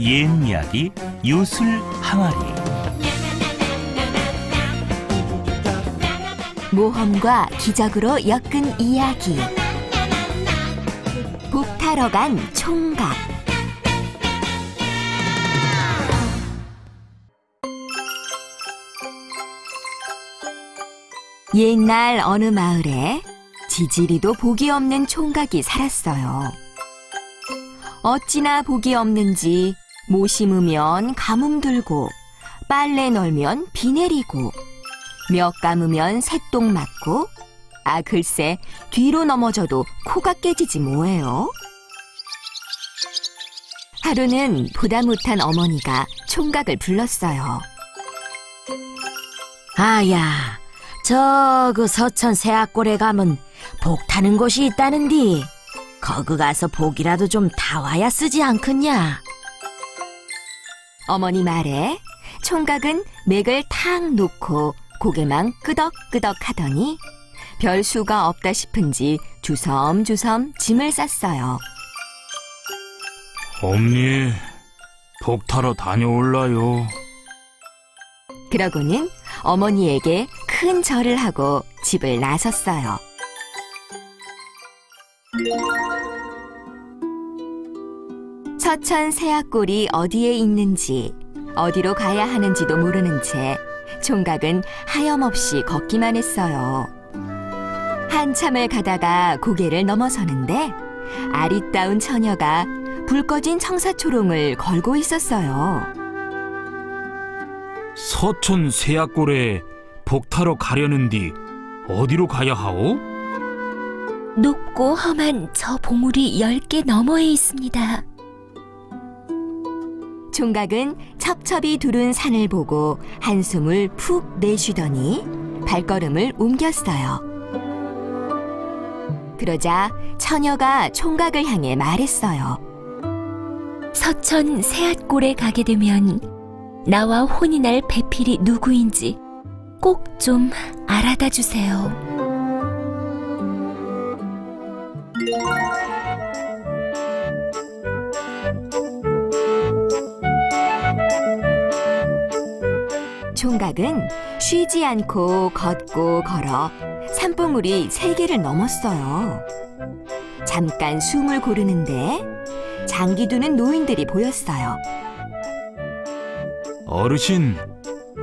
옛 이야기 요술 항아리. 모험과 기적으로 엮은 이야기. 복타러 간 총각. 옛날 어느 마을에 지지리도 복이 없는 총각이 살았어요. 어찌나 복이 없는지 모 심으면 가뭄 들고 빨래 널면 비 내리고 몇 감으면 새똥 맞고 아 글쎄 뒤로 넘어져도 코가 깨지지 뭐예요. 하루는 보다 못한 어머니가 총각을 불렀어요. 아야, 저 그 서천 새악골에 가면 복 타는 곳이 있다는디. 거기 가서 복이라도 좀 타와야 쓰지 않겠냐? 어머니 말에 총각은 맥을 탁 놓고 고개만 끄덕끄덕 하더니 별 수가 없다 싶은지 주섬주섬 짐을 쌌어요. 엄니, 복 타러 다녀올라요. 그러고는 어머니에게 큰 절을 하고 집을 나섰어요. 서천 새악골이 어디에 있는지 어디로 가야 하는지도 모르는 채 총각은 하염없이 걷기만 했어요. 한참을 가다가 고개를 넘어서는데 아리따운 처녀가 불 꺼진 청사초롱을 걸고 있었어요. 서천 새악골에 복 타러 가려는디 어디로 가야 하오? 높고 험한 저 보물이 열개 너머에 있습니다. 총각은 첩첩이 두른 산을 보고 한숨을 푹 내쉬더니 발걸음을 옮겼어요. 그러자 처녀가 총각을 향해 말했어요. 서천 새앗골에 가게 되면 나와 날 배필이 누구인지 꼭 좀 알아다 주세요. 총각은 쉬지 않고 걷고 걸어 산봉우리 세 개를 넘었어요. 잠깐 숨을 고르는데 장기 두는 노인들이 보였어요. 어르신,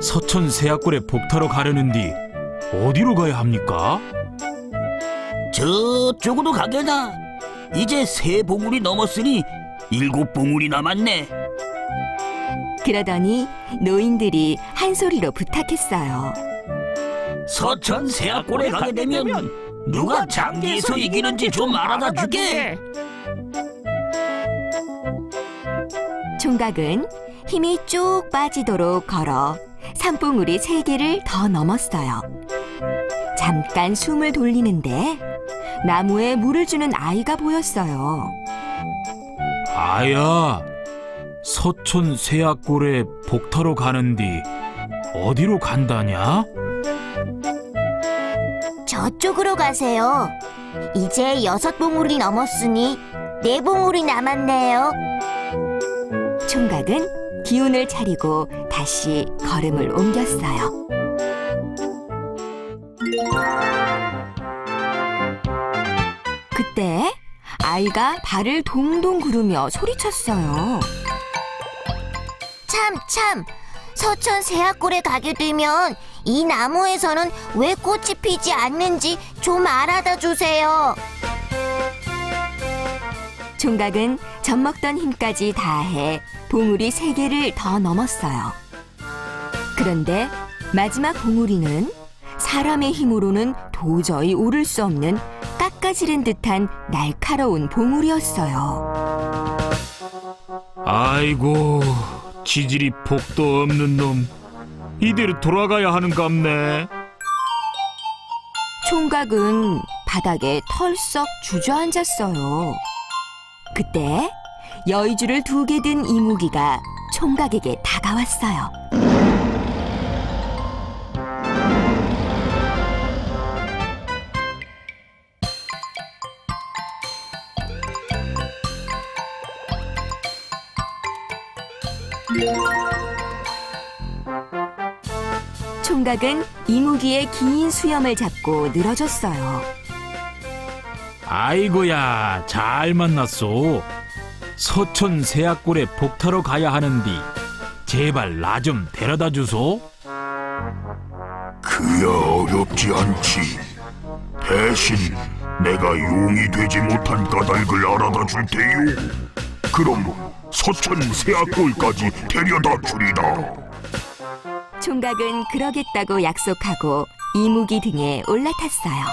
서천 새악골에 복 타러 가려는디 어디로 가야 합니까? 저쪽으로 가게다. 이제 세 봉우리 넘었으니 일곱 봉우리 남았네. 그러더니 노인들이 한 소리로 부탁했어요. 서천 새악골에 가게 되면 누가 장기에서 이기는지 좀 알아다 주게. 총각은 힘이 쭉 빠지도록 걸어 산봉우리 세 개를 더 넘었어요. 잠깐 숨을 돌리는데 나무에 물을 주는 아이가 보였어요. 아야, 서천 새악골에 복 타러 가는디 어디로 간다냐? 저쪽으로 가세요. 이제 여섯 봉우리 넘었으니 네 봉우리 남았네요. 총각은 기운을 차리고 다시 걸음을 옮겼어요. 그때 아이가 발을 동동 구르며 소리쳤어요. 참, 참. 서천 새악골에 가게 되면 이 나무에서는 왜 꽃이 피지 않는지 좀 알아다 주세요. 총각은 젖먹던 힘까지 다해 봉우리 세 개를 더 넘었어요. 그런데 마지막 봉우리는 사람의 힘으로는 도저히 오를 수 없는 깎아지른 듯한 날카로운 봉우리였어요. 아이고, 지질이 복도 없는 놈. 이대로 돌아가야 하는갑네. 총각은 바닥에 털썩 주저앉았어요. 그때 여의주를 두 개 든 이무기가 총각에게 다가왔어요. 총각은 이무기의 긴 수염을 잡고 늘어졌어요. 아이고야, 잘 만났소. 서천 새악골에 복타러 가야 하는디 제발 나 좀 데려다 주소. 그야 어렵지 않지. 대신 내가 용이 되지 못한 까닭을 알아다 줄 테요. 그럼 서천 새악골까지 데려다 주리다. 총각은 그러겠다고 약속하고 이무기 등에 올라탔어요.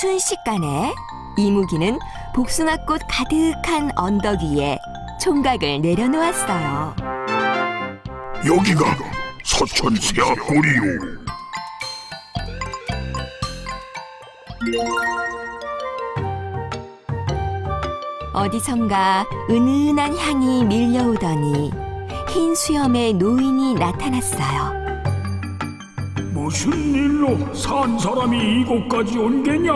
순식간에 이무기는 복숭아꽃 가득한 언덕 위에 총각을 내려놓았어요. 여기가 서천 새악골이요. 어디선가 은은한 향이 밀려오더니 흰 수염의 노인이 나타났어요. 무슨 일로 산 사람이 이곳까지 온 게냐?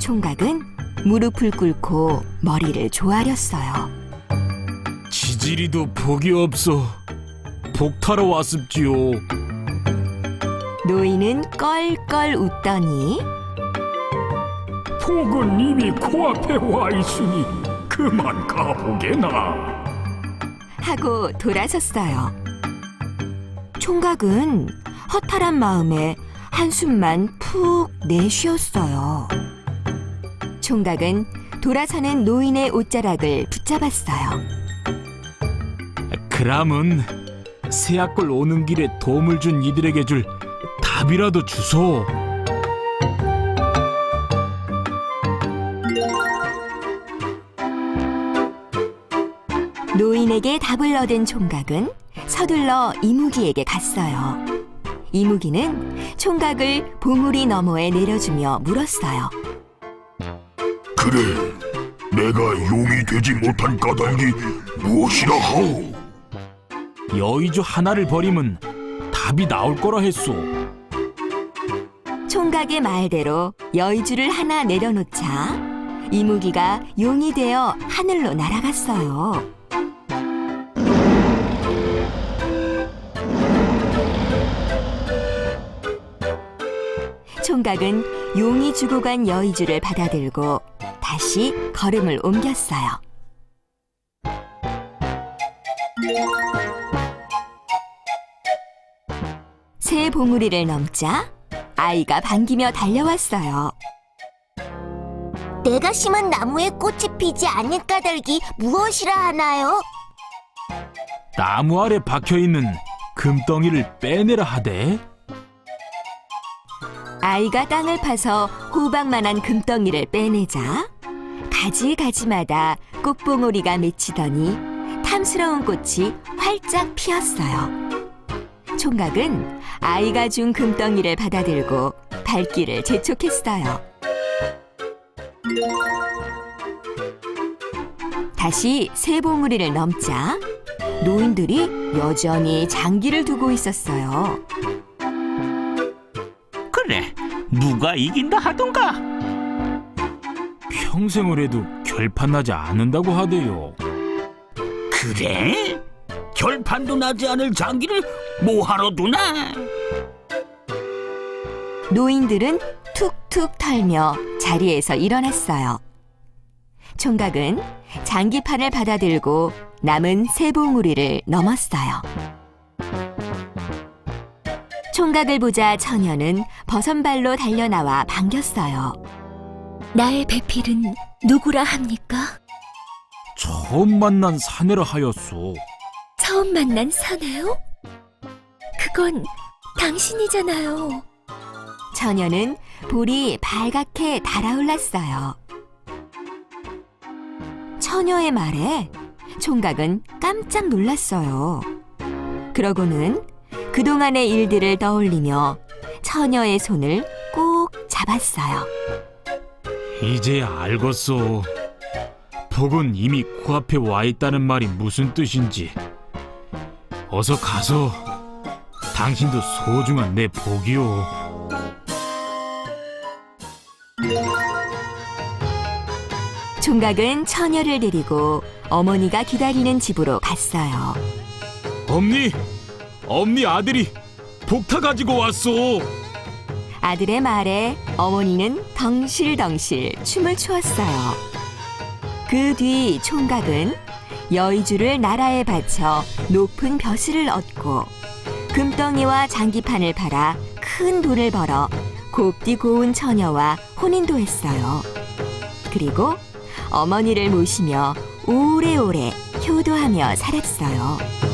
총각은 무릎을 꿇고 머리를 조아렸어요. 지지리도 복이 없어. 복타러 왔습지요. 노인은 껄껄 웃더니 폭은 이미 코앞에 와 있으니 그만 가보게나. 하고 돌아섰어요. 총각은 허탈한 마음에 한숨만 푹 내쉬었어요. 총각은 돌아서는 노인의 옷자락을 붙잡았어요. 그람은 새악골 오는 길에 도움을 준 이들에게 줄 답이라도 주소. 노인에게 답을 얻은 총각은 서둘러 이무기에게 갔어요. 이무기는 총각을 봉우리 너머에 내려주며 물었어요. 그래, 내가 용이 되지 못한 까닭이 무엇이라 하오? 여의주 하나를 버리면 답이 나올 거라 했소. 총각의 말대로 여의주를 하나 내려놓자 이무기가 용이 되어 하늘로 날아갔어요. 총각은 용이 주고 간 여의주를 받아들고 다시 걸음을 옮겼어요. 새 봉우리를 넘자 아이가 반기며 달려왔어요. 내가 심은 나무에 꽃이 피지 않는 까닭이 무엇이라 하나요? 나무 아래 박혀 있는 금덩이를 빼내라 하대. 아이가 땅을 파서 호박만한 금덩이를 빼내자 가지가지마다 꽃봉오리가 맺히더니 탐스러운 꽃이 활짝 피었어요. 총각은 아이가 준 금덩이를 받아들고 발길을 재촉했어요. 다시 새 봉우리를 넘자 노인들이 여전히 장기를 두고 있었어요. 누가 이긴다 하던가. 평생을 해도 결판 나지 않는다고 하대요. 그래? 결판도 나지 않을 장기를 뭐하러 두나? 노인들은 툭툭 털며 자리에서 일어났어요. 총각은 장기판을 받아들고 남은 새 봉우리를 넘었어요. 총각을 보자 처녀는 버선발로 달려나와 반겼어요. 나의 배필은 누구라 합니까? 처음 만난 사내라 하였소. 처음 만난 사내요? 그건 당신이잖아요. 처녀는 볼이 발갛게 달아올랐어요. 처녀의 말에 총각은 깜짝 놀랐어요. 그러고는 그동안의 일들을 떠올리며 처녀의 손을 꼭 잡았어요. 이제 알겠소. 복은 이미 코앞에 와 있다는 말이 무슨 뜻인지. 어서 가서 당신도 소중한 내 복이요. 총각은 처녀를 데리고 어머니가 기다리는 집으로 갔어요. 엄니, 엄니 아들이 복타 가지고 왔어. 아들의 말에 어머니는 덩실덩실 춤을 추었어요. 그 뒤 총각은 여의주를 나라에 바쳐 높은 벼슬을 얻고 금덩이와 장기판을 팔아 큰 돈을 벌어 곱디 고운 처녀와 혼인도 했어요. 그리고 어머니를 모시며 오래오래 효도하며 살았어요.